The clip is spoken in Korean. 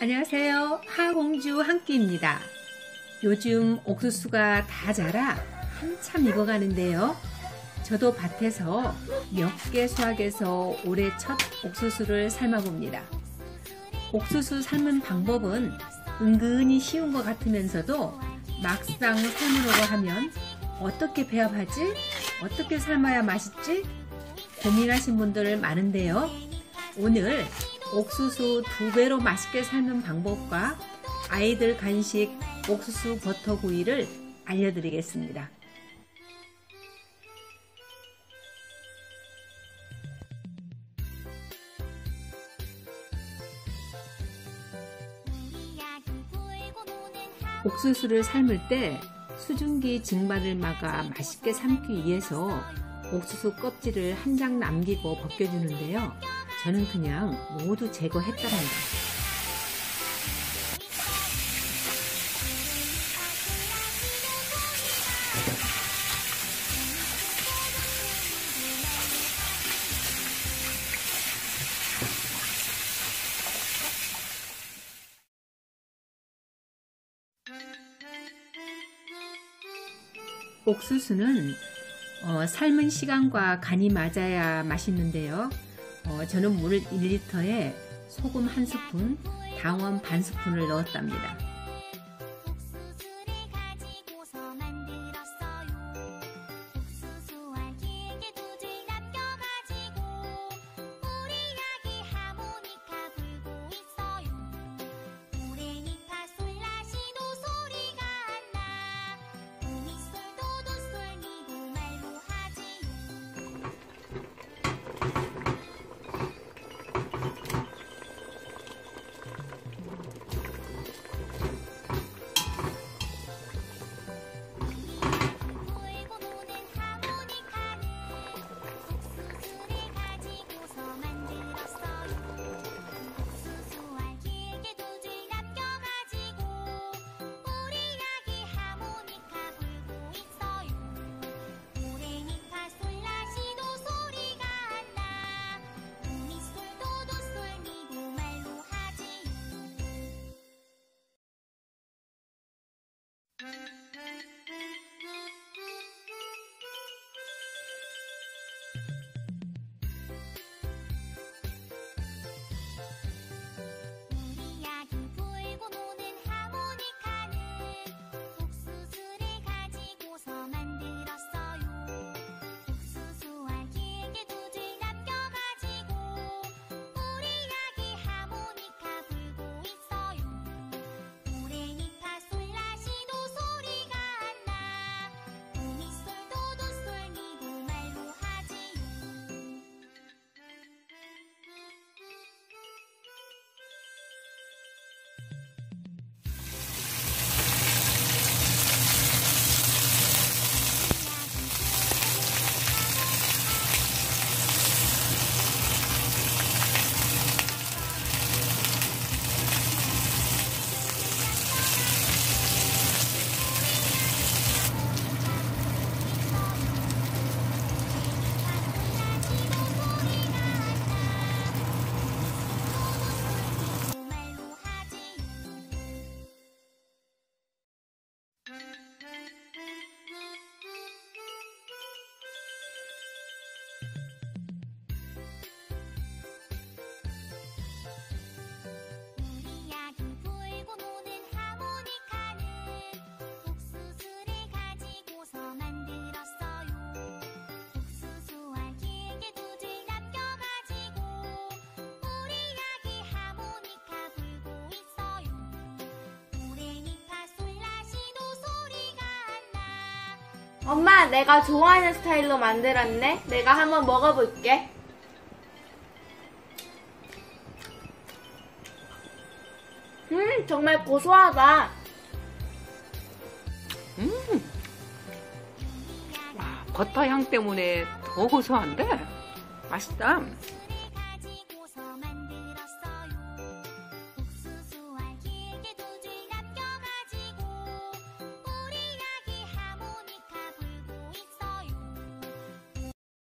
안녕하세요. 하공주 한끼입니다. 요즘 옥수수가 다 자라 한참 익어가는데요. 저도 밭에서 몇 개 수확해서 올해 첫 옥수수를 삶아봅니다. 옥수수 삶은 방법은 은근히 쉬운 것 같으면서도 막상 삶으려고 하면 어떻게 배합하지? 어떻게 삶아야 맛있지? 고민하신 분들 많은데요. 오늘 옥수수 두 배로 맛있게 삶는 방법과 아이들 간식 옥수수 버터 구이를 알려드리겠습니다. 옥수수를 삶을 때 수증기 증발을 막아 맛있게 삶기 위해서 옥수수 껍질을 한 장 남기고 벗겨주는데요. 저는 그냥 모두 제거했답니다. 옥수수는 어, 삶은 시간과 간이 맞아야 맛있는데요. 어, 저는 물 1리터에 소금 한 스푼, 당원 반 스푼을 넣었답니다. Thank you. Thank you. 엄마, 내가 좋아하는 스타일로 만들었네. 내가 한번 먹어볼게. 음, 정말 고소하다. 음, 와, 버터 향 때문에 더 고소한데 맛있다.